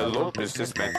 Hello, businessman.